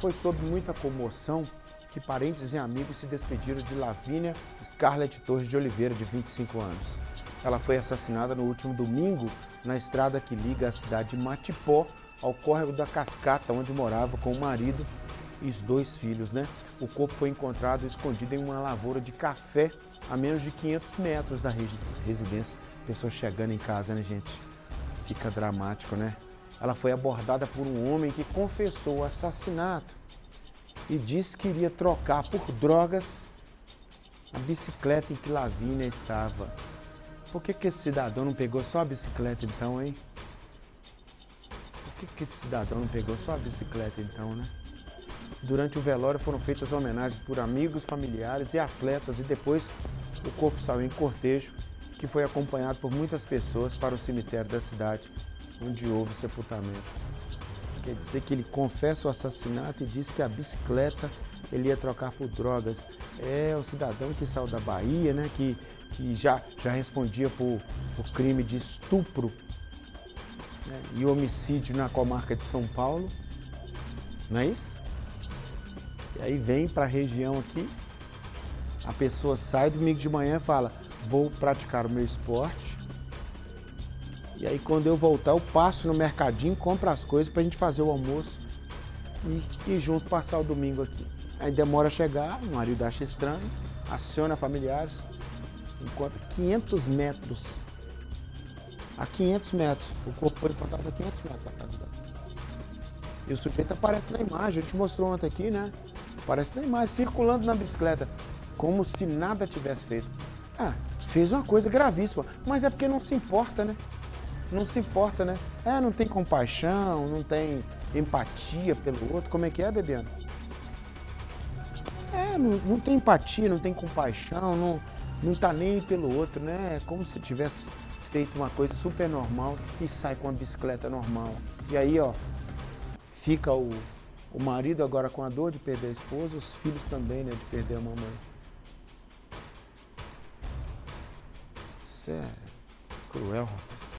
Foi sob muita comoção que parentes e amigos se despediram de Lavínia Scarlett Torres de Oliveira, de 25 anos. Ela foi assassinada no último domingo na estrada que liga a cidade de Matipó ao córrego da Cascata, onde morava com o marido e os dois filhos, né? O corpo foi encontrado escondido em uma lavoura de café a menos de 500 metros da residência. Pessoas chegando em casa, né, gente? Fica dramático, né? Ela foi abordada por um homem que confessou o assassinato e disse que iria trocar por drogas a bicicleta em que Lavínia estava. Por que, que esse cidadão não pegou só a bicicleta então, hein? Por que, que esse cidadão não pegou só a bicicleta então, né? Durante o velório foram feitas homenagens por amigos, familiares e atletas e depois o corpo saiu em cortejo, que foi acompanhado por muitas pessoas para o cemitério da cidade, onde houve sepultamento. Quer dizer que ele confessa o assassinato e diz que a bicicleta ele ia trocar por drogas. É o cidadão que saiu da Bahia, né, que, que já, já respondia por, por crime de estupro né, e homicídio na comarca de São Paulo. Não é isso? E aí vem para a região aqui, a pessoa sai domingo de manhã e fala, vou praticar o meu esporte. E aí quando eu voltar, eu passo no mercadinho, compro as coisas para a gente fazer o almoço e, e junto passar o domingo aqui. Aí demora a chegar, o marido acha estranho, aciona familiares, encontra 500 metros. A 500 metros. O corpo foi encontrado a 500 metros da casa dela. E o sujeito aparece na imagem, a gente mostrou ontem aqui, né? Aparece na imagem, circulando na bicicleta, como se nada tivesse feito. Ah, fez uma coisa gravíssima, mas é porque não se importa, né? Não se importa, né? É, não tem compaixão, não tem empatia pelo outro. Como é que é, Bebiano? É, não, não tem empatia, não tem compaixão, não, não tá nem pelo outro, né? É como se tivesse feito uma coisa super normal e sai com a bicicleta normal. E aí, ó, fica o, o marido agora com a dor de perder a esposa, os filhos também, né, de perder a mamãe. Isso é cruel, rapaz.